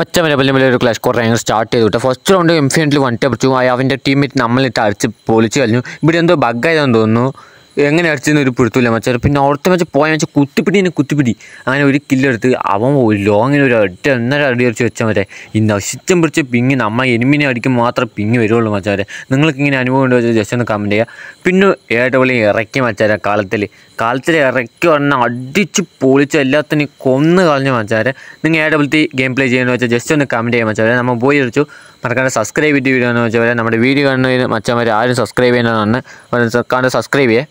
ഒറ്റ വരെ ഒരു ക്ലാഷ് കുറേ ഞങ്ങൾ സ്റ്റാർട്ട് ചെയ്തു കേട്ടോ. First round M one one പിടിച്ചു അവന്റെ ടീമിൽ നമ്മളിട്ട് അടിച്ച് പൊളിച്ച് കഴിഞ്ഞു ഇവിടെ എന്തോ ബഗ്ഗായതെന്ന് തോന്നുന്നു. എങ്ങനെ അടിച്ചെന്ന് ഒരു പിടുത്തില്ല മച്ചാർ പിന്നെ അവിടുത്തെ മച്ച പോയ മച്ച കുത്തിപ്പിടി എന്നെ കുത്തിപ്പിടി. അങ്ങനെ ഒരു കില്ലെടുത്ത് അവൻ ഒരു ലോങ്ങിന് ഒരു ഒറ്റ ഒന്നര അടി അടിച്ച് വെച്ചാൽ മറ്റേ ഈ നശിച്ചം പിടിച്ച് പിങ്ങി നമ്മൾ എനിമിനെ അടിക്കുമ്പോൾ മാത്രം പിങ്ങി വരുള്ളൂ മച്ചാരെ നിങ്ങൾക്ക് ഇങ്ങനെ അനുഭവം ഉണ്ടോ വെച്ചാൽ ജസ്റ്റ് ഒന്ന് കമന്റ് ചെയ്യുക പിന്നെ ഏട്ടവിളി ഇറക്കി മച്ചാരെ കാലത്തിൽ കാലത്തിൽ ഇറക്കി പറഞ്ഞാൽ അടിച്ച് പൊളിച്ച് എല്ലാത്തിനും കൊന്ന് കളഞ്ഞ മച്ചാരെ നിങ്ങൾ ഏട്ടവിളത്തി ഗെയിം പ്ലേ ചെയ്യുന്നത് വെച്ചാൽ ജസ്റ്റ് ഒന്ന് കമന്റ് ചെയ്യാൻ മച്ചാരെ നമ്മൾ പോയി അടിച്ചു. മറക്കാണ്ട് സബ്സ്ക്രൈബ് ചെയ്ത് വീഡിയോ എന്ന് വെച്ചാൽ നമ്മുടെ വീഡിയോ കാണുന്നതിന് മച്ചാൻ ആരും സബ്സ്ക്രൈബ് ചെയ്യുന്നതാണ് കാണാണ്ട് സബ്സ്ക്രൈബ് ചെയ്യേ.